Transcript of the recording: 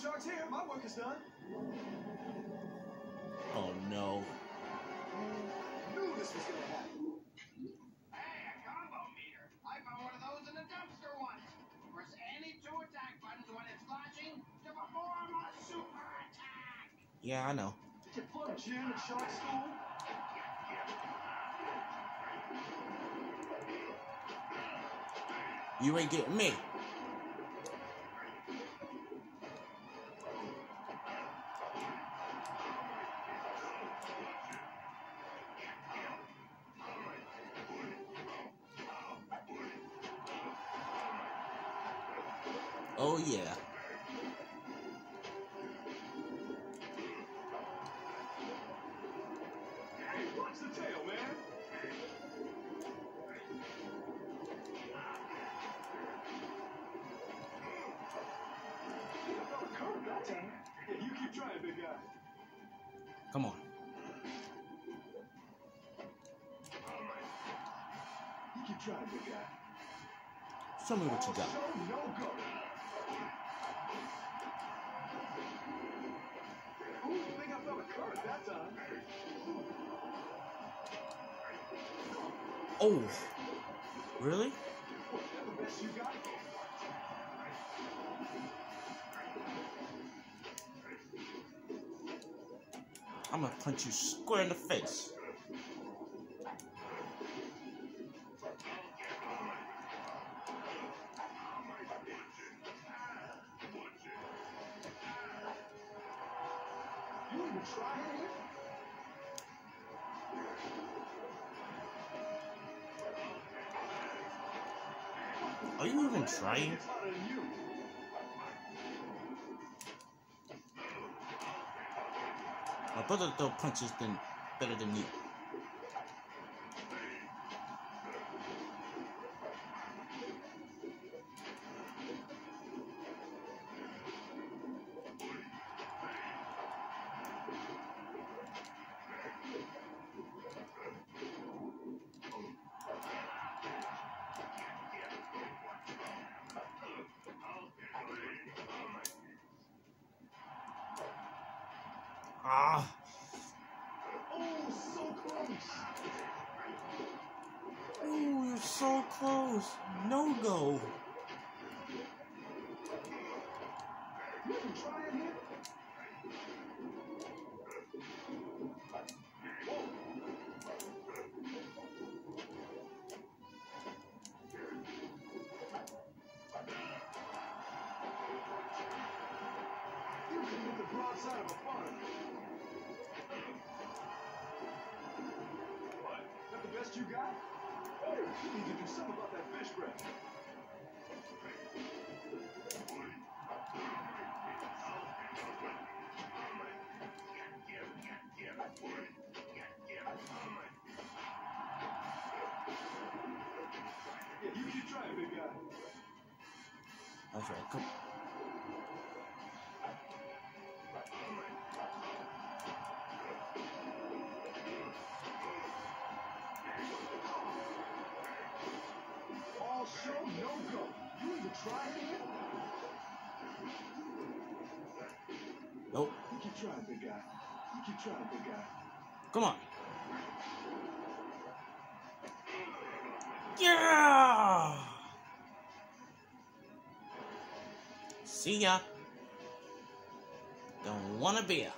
Shark's here. My work is done. Oh no. Knew this was gonna happen. Hey, a combo meter. I found one of those in a dumpster once. Press any two attack buttons when it's flashing to perform a super attack. Yeah, I know. Did you plug Jim at Shark School? You ain't getting me. Big yeah. Come on. You keep trying, big guy. Show me what you got. Oh. Really? I'm gonna punch you square in the face. Are you even trying? My brother throw punches than better than you. Ah, Oh, so close. ooh, you're so close. No go. You even trying it? Best you got? You need to do something about that fish. Yeah, you keep trying, big guy. That's right. Come. All show, no go. You even trying it? Nope. You keep trying, big guy. You keep trying, big guy. Come on. Yeah. See ya. Don't wanna be ya.